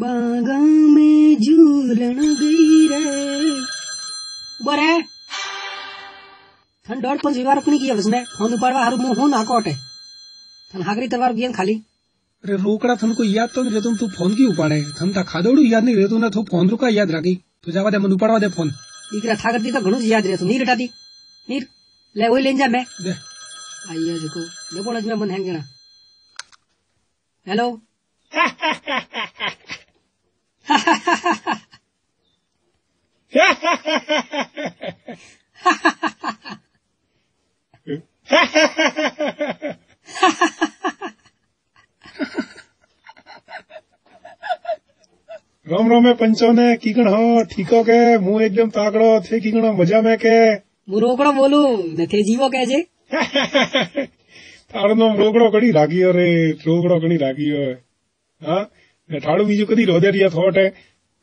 बागा में झूलन गई बरे। थन डर पर जीवार अपनी किया उसने थन ऊपरवा हर मुँह ना कोटे। थन हागरी तरवार गियन खाली। रे रोकड़ा थन को याद तो रे तुम तू फ़ोन की उपाड़े? थन ता खादोड़ू याद नहीं रे तू ना थो फ़ोन रुका याद रखी। तू जावा दे मन उपाड़वा दे फ़ोन। दीकरा थागर दी तो घणो याद रे तू नीर हटा दी। नीर ले वही लेन जा मैं। दे। आइया जको देखो आज मैं मन हैंगना हेलो। રામ પંચો ને કીકણ હો ઠીકો કે હું એકદમ તાકડો છે કીકણો મજા મેં કે. હું રોકડો બોલું નથી જીવો કે છે. તારો નામ રોકડો કડી રાખ્યો રે રોકડો કડી લાગ્યો હા. ને ઠાડું બીજું કદી રોદેરિયા થોટે.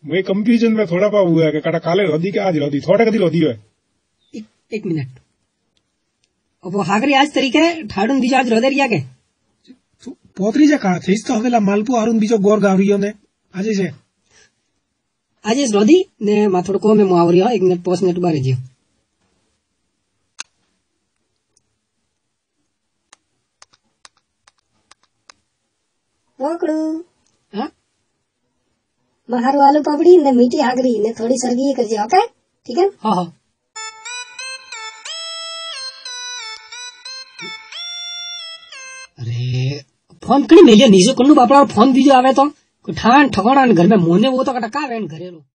मैं कंफ्यूजन में थोड़ा पा हुआ है कि कटा काले लोधी के आज लोधी थोड़ा कदी लोधी है। एक, एक मिनट। वो हागरी आज तरीके है ठाड़न बीजो आज रोदे रिया के। तो पोतरी जा कहा? थे इस तो हवेला मालपू आरुन बीजो गोर गावरियो ने आज से आज इस रोधी ने मा थोड़ो को में मुआवरियो एक मिनट पोस्ट मिनट बारे जियो। रोकड़ू हाँ? બહારું આલુ પાપડી ને મીઠી હાગરી ને થોડી સરગી કરજે ઓકે ઠીક હે હા હા. અરે, ફોન કરી મેલ્યો, નીચે કન્નું બાપડા ફોન બીજો આવે તો? ઠાણ ઠગોડા ઘર મેં મોને વો તો ટકાવે ઘરેલું?